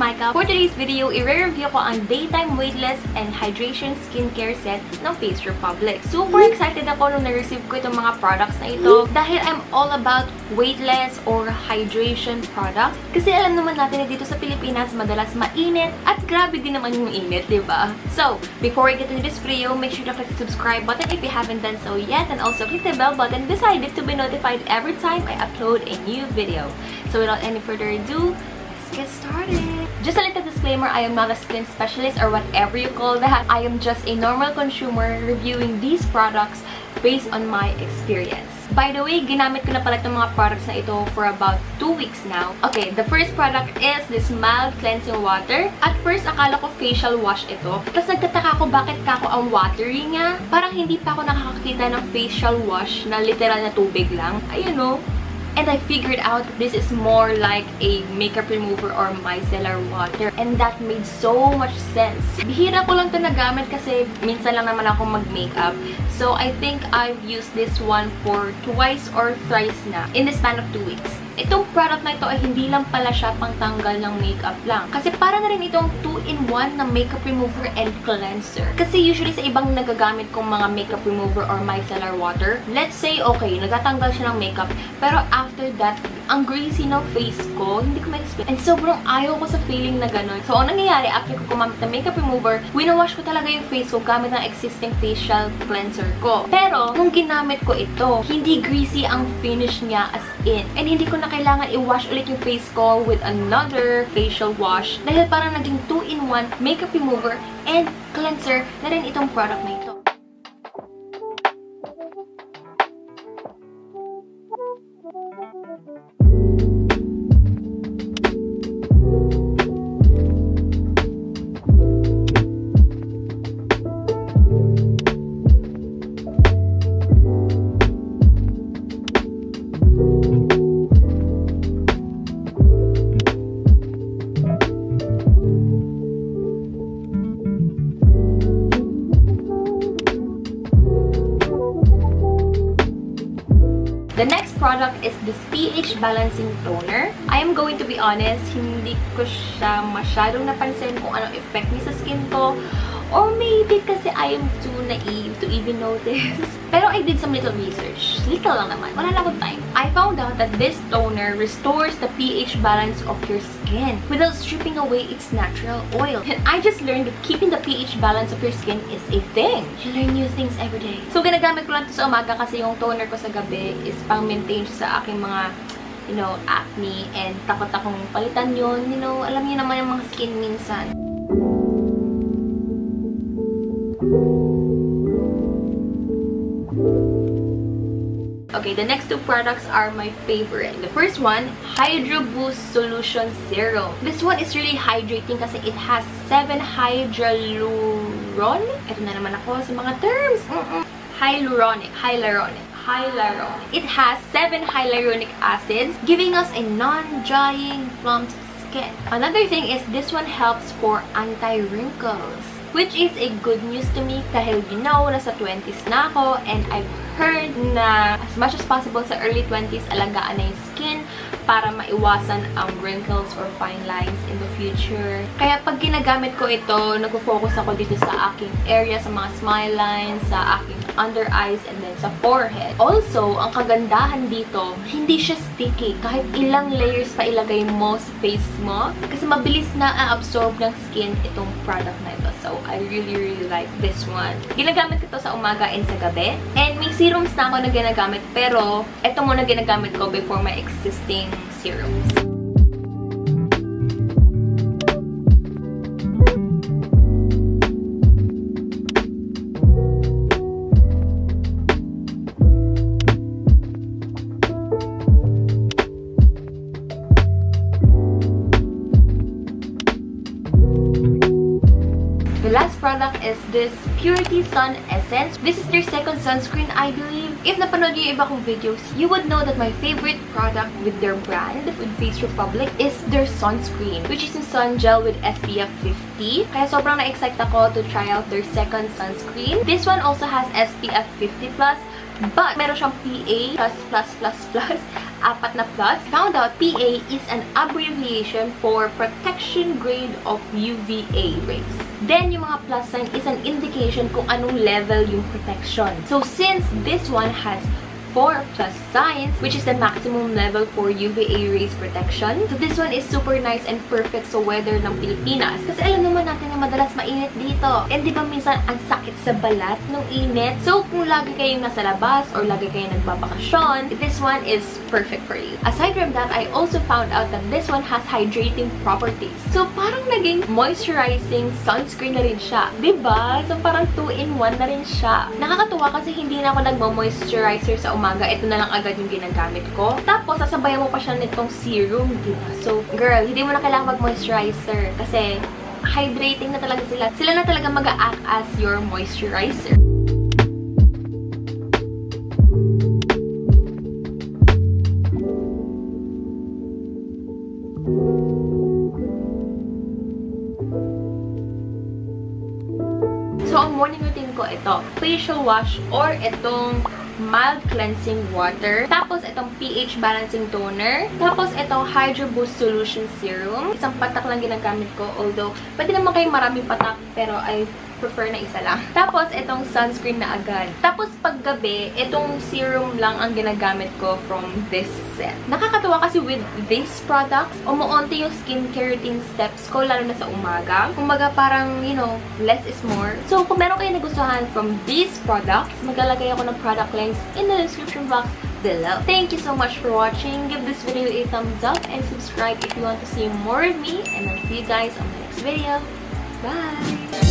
Micah. For today's video, i-review ko ang Daytime Weightless and Hydration Skincare Set ng Face Republic. Super excited ako nung na-receive ko itong mga products na ito dahil I'm all about weightless or hydration products. Kasi alam naman natin na dito sa Pilipinas, madalas mainit at grabe din naman yung init, di ba? So, before we get into this video, make sure to click the subscribe button if you haven't done so yet and also click the bell button beside it to be notified every time I upload a new video. So without any further ado! Just a little disclaimer, I am not a skin specialist or whatever you call that. I am just a normal consumer reviewing these products based on my experience. By the way, ginamit ko na pala itong mga products na ito for about 2 weeks now. Okay, the first product is this mild cleansing water. At first, akala ko facial wash ito. Tapos nagtataka ko bakit kako ang watery nga. Parang hindi pa ako nakakakita ng facial wash na literal na tubig lang. Ayun no, And I figured out this is more like a makeup remover or micellar water. And that made so much sense. Bihira ko lang ito nagamit kasi minsan lang naman ako mag-makeup. So I think I've used this one for twice or thrice na in the span of 2 weeks. Itong product na ito ay hindi lang pala siya pangtanggal ng makeup lang. Kasi para na rin itong 2-in-1 na makeup remover and cleanser. Kasi usually sa ibang nagagamit kong mga makeup remover or micellar water, let's say, okay, nagatanggal siya ng makeup, pero after that, ang greasy ng face ko, hindi ko ma-explain. And sobrang ayaw ko sa feeling na gano'n. So, ang nangyayari, after ko gumamit ng makeup remover, winawash ko talaga yung face ko gamit ng existing facial cleanser ko. Pero, nung ginamit ko ito, hindi greasy ang finish niya as in. And hindi ko na kailangan i-wash ulit yung face ko with another facial wash dahil parang naging 2-in-1 makeup remover and cleanser na rin itong product na ito. The next product is this pH Balancing Toner. I am going to be honest, hindi ko siya masyadong napansin kung anong effect niya sa skin ko. Or maybe kasi I am too naive to even notice. Pero I did some little research. Little lang naman. Wala lang time. I found out that this toner restores the pH balance of your skin without stripping away its natural oil. And I just learned that keeping the pH balance of your skin is a thing. You learn new things every day. So, ginagamit ko lang ito sa umaga kasi yung toner ko sa gabi is pang-maintain sa aking mga you know, acne and takot akong palitan yun. You know, alam niyo naman yung mga skin minsan. Okay, the next two products are my favorite. The first one, Hydro Boost Solution Serum. This one is really hydrating kasi it has 7 hyaluronic. Ito na naman ako sa mga terms. Mm -mm. Hyaluronic. Hyaluronic. Hyaluronic. It has 7 hyaluronic acids, giving us a non-drying, plump skin. Another thing is this one helps for anti-wrinkles. Which is a good news to me dahil you know, nasa 20s na ako and I've heard na as much as possible sa early 20s, alagaan na yung skin para maiwasan ang wrinkles or fine lines in the future. Kaya pag ginagamit ko ito, nagpo-focus ako dito sa aking area, sa mga smile lines, sa aking under eyes, and then sa forehead. Also, ang kagandahan dito, hindi siya sticky. Kahit ilang layers pa ilagay mo sa face mo, kasi mabilis na absorb ng skin itong product na ito. So, I really, really like this one. Ginagamit ko ito sa umaga and sa gabi. And may serums na ako na ginagamit, pero ito muna ginagamit ko before my existing serums. Product is this Purity Sun Essence. This is their second sunscreen, I believe. If napanood niyo iba kong videos, you would know that my favorite product with their brand, with Face Republic, is their sunscreen, which is yung sun gel with SPF 50. Kaya sobrang na-excite ako to try out their second sunscreen. This one also has SPF 50+, But, meron siyang PA plus plus plus plus apat na plus. Found out PA is an abbreviation for protection grade of UVA rays. Then, yung mga plus sign is an indication kung anong level yung protection. So, since this one has 4 plus signs, which is the maximum level for UVA rays protection. So this one is super nice and perfect sa weather ng Pilipinas. Kasi alam naman natin na madalas mainit dito. And di ba minsan ang sakit sa balat ng init? So kung lagi kayong nasa labas or lagi kayong nagbabakasyon, this one is perfect for you. Aside from that, I also found out that this one has hydrating properties. So parang naging moisturizing sunscreen na rin siya. ba? Diba? So parang 2-in-1 na rin siya. Nakakatuwa kasi hindi na ako nagmo-moisturizer sa umaga, ito na lang agad yung ginagamit ko. Tapos, sasabayan mo pa siya nitong serum, diba? So, girl, hindi mo na kailangan mag-moisturizer kasi hydrating na talaga sila. Sila na talaga mag-act as your moisturizer. So, ang morning routine ko ito, facial wash or itong mild cleansing water. Tapos, itong pH balancing toner. Tapos, itong Hydro Boost Solution Serum. Isang patak lang ginagamit ko. Although, pwede naman kayo maraming patak. Pero, I prefer na isa lang. Tapos, itong sunscreen na agad. Tapos, paggabi, itong serum lang ang ginagamit ko from this set. Nakakatuwa kasi with these products, umuunti yung skincare routine steps ko, lalo na sa umaga. Kumbaga, parang, you know, less is more. So, kung meron kayo nagustuhan from these products, maglalagay ako ng product links in the description box below. Thank you so much for watching. Give this video a thumbs up and subscribe if you want to see more of me. And I'll see you guys on the next video. Bye!